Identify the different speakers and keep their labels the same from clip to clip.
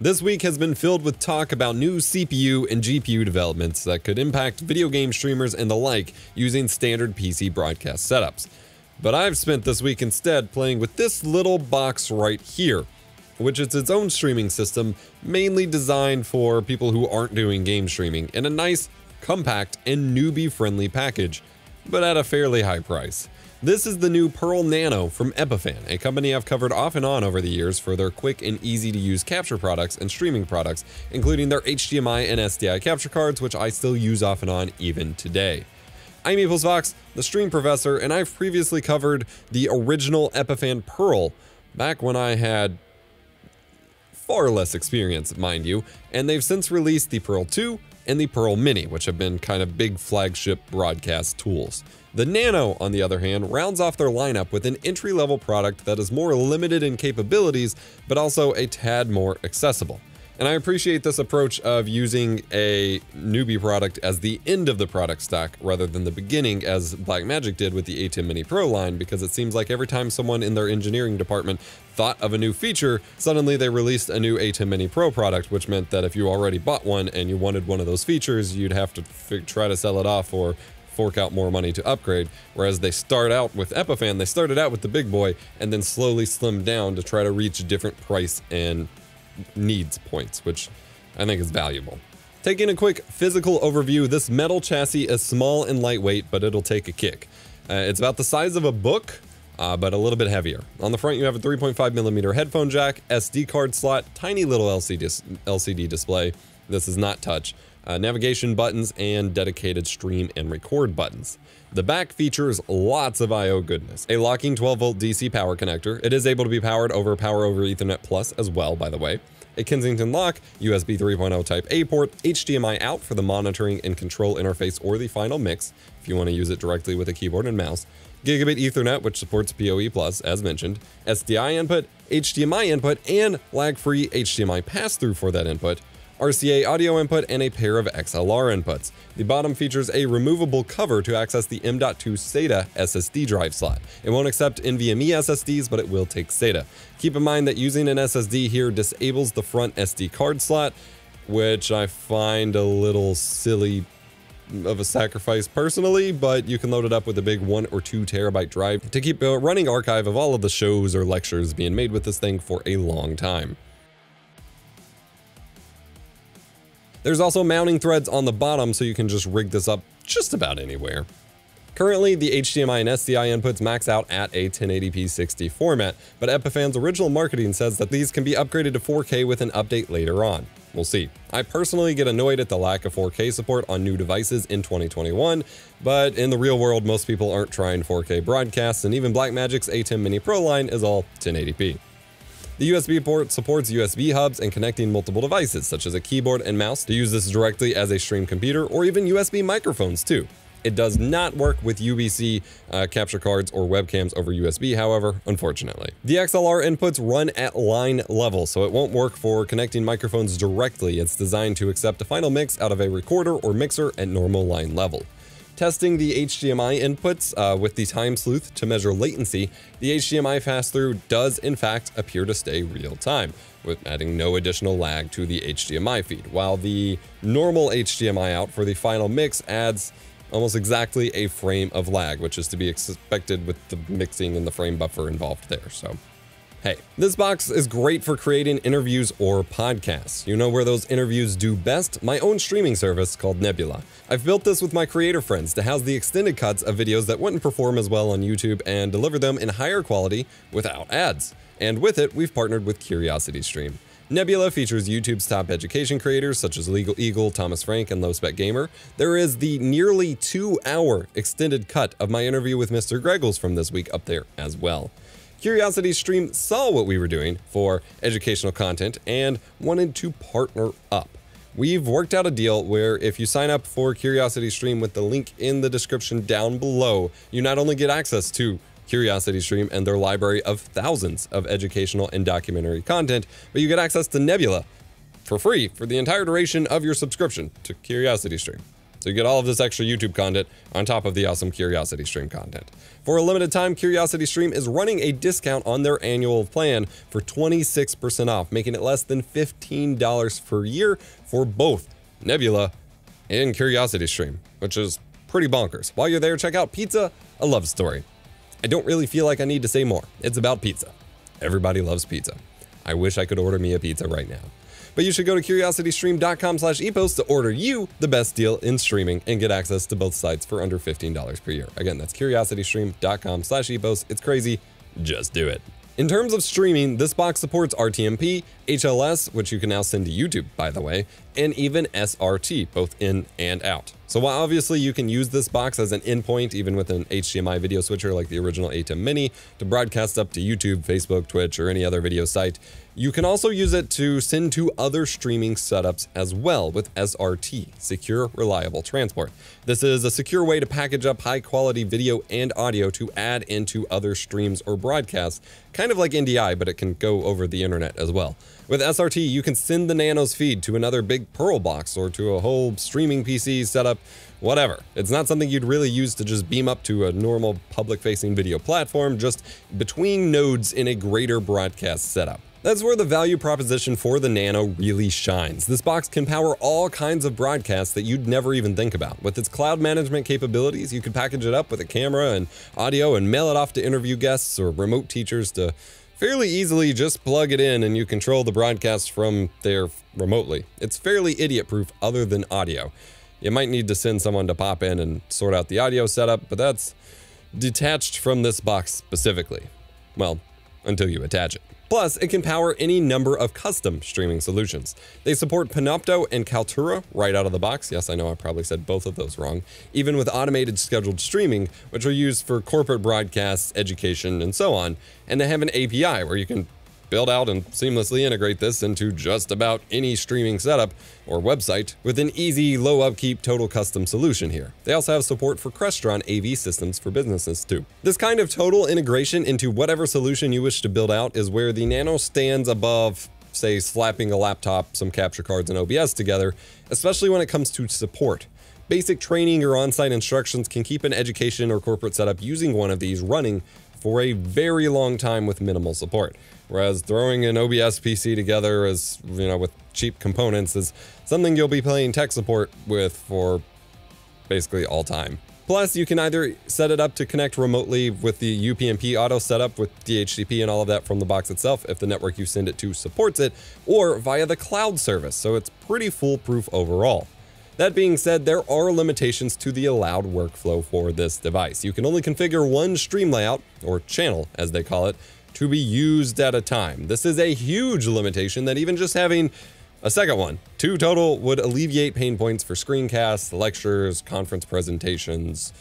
Speaker 1: This week has been filled with talk about new CPU and GPU developments that could impact video game streamers and the like using standard PC broadcast setups. But I've spent this week instead playing with this little box right here, which is its own streaming system mainly designed for people who aren't doing game streaming in a nice, compact, and newbie-friendly package, but at a fairly high price. This is the new Pearl Nano from Epiphan, a company I've covered off and on over the years for their quick and easy to use capture products and streaming products, including their HDMI and SDI capture cards, which I still use off and on even today. I'm EposVox, the stream professor, and I've previously covered the original Epiphan Pearl back when I had far less experience, mind you, and they've since released the Pearl 2 and the Pearl Mini, which have been kind of big flagship broadcast tools. The Nano, on the other hand, rounds off their lineup with an entry-level product that is more limited in capabilities, but also a tad more accessible. And I appreciate this approach of using a newbie product as the end of the product stack rather than the beginning as Blackmagic did with the ATEM Mini Pro line because it seems like every time someone in their engineering department thought of a new feature, suddenly they released a new ATEM Mini Pro product, which meant that if you already bought one and you wanted one of those features, you'd have to try to sell it off or fork out more money to upgrade. Whereas they start out with Epiphan, they started out with the big boy and then slowly slimmed down to try to reach a different price and needs points, which I think is valuable. Taking a quick physical overview, this metal chassis is small and lightweight, but it'll take a kick. Uh, it's about the size of a book, uh, but a little bit heavier. On the front, you have a 3.5 millimeter headphone jack, SD card slot, tiny little LCD, LCD display. This is not touch uh, navigation buttons, and dedicated stream and record buttons. The back features lots of I.O. goodness. A locking 12 volt DC power connector. It is able to be powered over Power over Ethernet Plus as well, by the way. A Kensington lock, USB 3.0 Type A port, HDMI out for the monitoring and control interface or the final mix, if you want to use it directly with a keyboard and mouse. Gigabit Ethernet, which supports PoE+, Plus, as mentioned, SDI input, HDMI input, and lag-free HDMI pass-through for that input, RCA audio input, and a pair of XLR inputs. The bottom features a removable cover to access the M.2 SATA SSD drive slot. It won't accept NVMe SSDs, but it will take SATA. Keep in mind that using an SSD here disables the front SD card slot, which I find a little silly of a sacrifice personally, but you can load it up with a big one or two terabyte drive to keep a running archive of all of the shows or lectures being made with this thing for a long time. There's also mounting threads on the bottom so you can just rig this up just about anywhere. Currently, the HDMI and SDI inputs max out at a 1080p 60 format, but Epiphan's original marketing says that these can be upgraded to 4K with an update later on. We'll see. I personally get annoyed at the lack of 4K support on new devices in 2021, but in the real world, most people aren't trying 4K broadcasts, and even Blackmagic's ATEM Mini Pro line is all 1080p. The USB port supports USB hubs and connecting multiple devices, such as a keyboard and mouse, to use this directly as a stream computer, or even USB microphones too. It does not work with UVC uh, capture cards or webcams over USB, however, unfortunately. The XLR inputs run at line level, so it won't work for connecting microphones directly. It's designed to accept a final mix out of a recorder or mixer at normal line level. Testing the HDMI inputs uh, with the time sleuth to measure latency, the HDMI pass-through does in fact appear to stay real time, with adding no additional lag to the HDMI feed, while the normal HDMI out for the final mix adds almost exactly a frame of lag, which is to be expected with the mixing and the frame buffer involved there, so Hey, this box is great for creating interviews or podcasts. You know where those interviews do best? My own streaming service called Nebula. I've built this with my creator friends to house the extended cuts of videos that wouldn't perform as well on YouTube and deliver them in higher quality without ads. And with it, we've partnered with CuriosityStream. Nebula features YouTube's top education creators such as Legal Eagle, Thomas Frank, and Low Spec Gamer. There is the nearly two hour extended cut of my interview with Mr. Greggles from this week up there as well. Curiosity Stream saw what we were doing for educational content and wanted to partner up. We've worked out a deal where if you sign up for Curiosity Stream with the link in the description down below, you not only get access to Curiosity Stream and their library of thousands of educational and documentary content, but you get access to Nebula for free for the entire duration of your subscription to Curiosity Stream. So you get all of this extra YouTube content on top of the awesome Curiosity Stream content. For a limited time, Curiosity Stream is running a discount on their annual plan for 26% off, making it less than $15 per year for both Nebula and Curiosity Stream, which is pretty bonkers. While you're there, check out Pizza, a love story. I don't really feel like I need to say more. It's about pizza. Everybody loves pizza. I wish I could order me a pizza right now. But you should go to curiositystream.com slash epos to order you the best deal in streaming and get access to both sites for under $15 per year. Again, that's curiositystream.com slash epos. It's crazy. Just do it. In terms of streaming, this box supports RTMP, HLS, which you can now send to YouTube, by the way, and even SRT, both in and out. So while obviously you can use this box as an endpoint, even with an HDMI video switcher like the original ATEM Mini, to broadcast up to YouTube, Facebook, Twitch, or any other video site, you can also use it to send to other streaming setups as well with SRT, Secure Reliable Transport. This is a secure way to package up high quality video and audio to add into other streams or broadcasts, kind of like NDI, but it can go over the internet as well. With SRT, you can send the Nano's feed to another big Pearl box or to a whole streaming PC setup, whatever. It's not something you'd really use to just beam up to a normal public-facing video platform, just between nodes in a greater broadcast setup. That's where the value proposition for the Nano really shines. This box can power all kinds of broadcasts that you'd never even think about. With its cloud management capabilities, you could package it up with a camera and audio and mail it off to interview guests or remote teachers to fairly easily just plug it in and you control the broadcast from there remotely. It's fairly idiot-proof other than audio. You might need to send someone to pop in and sort out the audio setup, but that's detached from this box specifically. Well, until you attach it. Plus, it can power any number of custom streaming solutions. They support Panopto and Kaltura right out of the box. Yes, I know I probably said both of those wrong. Even with automated scheduled streaming, which are used for corporate broadcasts, education, and so on. And they have an API where you can build out and seamlessly integrate this into just about any streaming setup or website with an easy, low upkeep, total custom solution here. They also have support for Crestron AV systems for businesses too. This kind of total integration into whatever solution you wish to build out is where the Nano stands above say slapping a laptop, some capture cards, and OBS together, especially when it comes to support. Basic training or on-site instructions can keep an education or corporate setup using one of these running for a very long time with minimal support. Whereas throwing an OBS PC together as, you know, with cheap components is something you'll be playing tech support with for basically all time. Plus, you can either set it up to connect remotely with the UPnP auto setup with DHCP and all of that from the box itself if the network you send it to supports it, or via the cloud service, so it's pretty foolproof overall. That being said, there are limitations to the allowed workflow for this device. You can only configure one stream layout, or channel as they call it, to be used at a time. This is a huge limitation that even just having a second one, two total, would alleviate pain points for screencasts, lectures, conference presentations,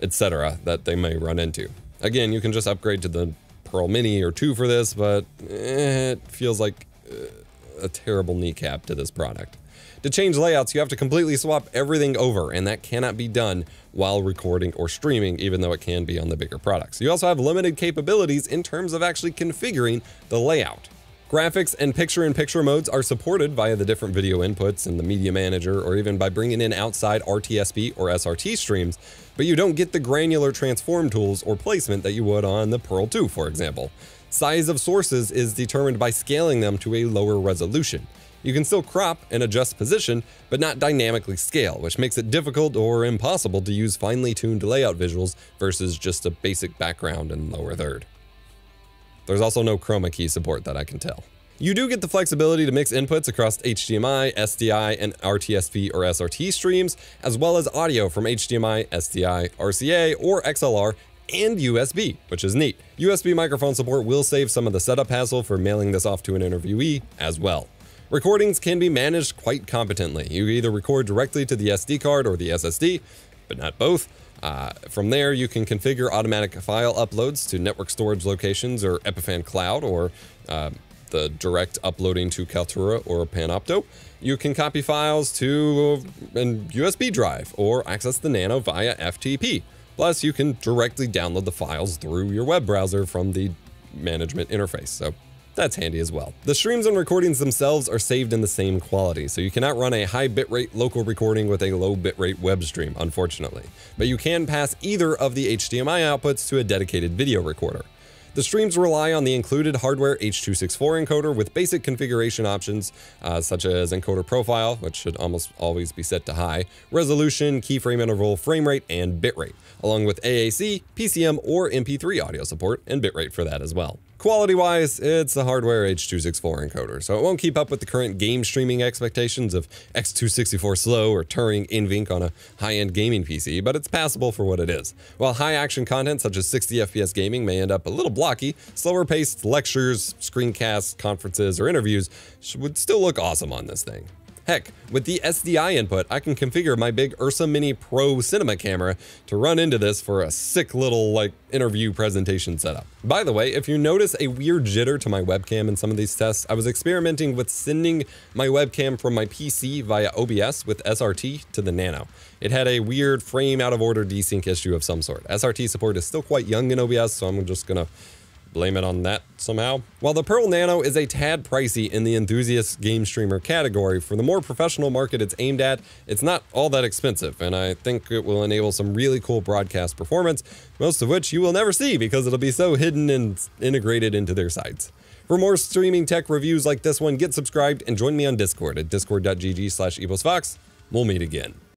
Speaker 1: etc. that they may run into. Again, you can just upgrade to the Pearl Mini or 2 for this, but eh, it feels like uh, a terrible kneecap to this product. To change layouts, you have to completely swap everything over, and that cannot be done while recording or streaming, even though it can be on the bigger products. You also have limited capabilities in terms of actually configuring the layout. Graphics and picture-in-picture -picture modes are supported via the different video inputs in the Media Manager or even by bringing in outside RTSP or SRT streams, but you don't get the granular transform tools or placement that you would on the Pearl 2, for example. Size of sources is determined by scaling them to a lower resolution. You can still crop and adjust position, but not dynamically scale, which makes it difficult or impossible to use finely tuned layout visuals versus just a basic background and lower third. There's also no chroma key support that I can tell. You do get the flexibility to mix inputs across HDMI, SDI, and RTSP or SRT streams, as well as audio from HDMI, SDI, RCA, or XLR, and USB, which is neat. USB microphone support will save some of the setup hassle for mailing this off to an interviewee as well. Recordings can be managed quite competently. You either record directly to the SD card or the SSD, but not both. Uh, from there, you can configure automatic file uploads to network storage locations or Epiphan Cloud or uh, the direct uploading to Kaltura or Panopto. You can copy files to an USB drive or access the Nano via FTP. Plus, you can directly download the files through your web browser from the management interface. So that's handy as well. The streams and recordings themselves are saved in the same quality, so you cannot run a high bitrate local recording with a low bitrate web stream, unfortunately. But you can pass either of the HDMI outputs to a dedicated video recorder. The streams rely on the included hardware H.264 encoder with basic configuration options uh, such as encoder profile, which should almost always be set to high, resolution, keyframe interval, frame rate, and bitrate, along with AAC, PCM, or MP3 audio support and bitrate for that as well. Quality-wise, it's a hardware H.264 encoder, so it won't keep up with the current game streaming expectations of X264 slow or Turing NVENC on a high-end gaming PC, but it's passable for what it is. While high-action content such as 60 FPS gaming may end up a little blocky, slower-paced lectures, screencasts, conferences, or interviews would still look awesome on this thing. Heck, with the SDI input, I can configure my big Ursa Mini Pro cinema camera to run into this for a sick little, like, interview presentation setup. By the way, if you notice a weird jitter to my webcam in some of these tests, I was experimenting with sending my webcam from my PC via OBS with SRT to the Nano. It had a weird frame out of order desync issue of some sort. SRT support is still quite young in OBS, so I'm just gonna blame it on that somehow. While the Pearl Nano is a tad pricey in the enthusiast game streamer category, for the more professional market it's aimed at, it's not all that expensive, and I think it will enable some really cool broadcast performance, most of which you will never see because it'll be so hidden and integrated into their sites. For more streaming tech reviews like this one, get subscribed and join me on Discord at discord.gg slash eposvox. We'll meet again.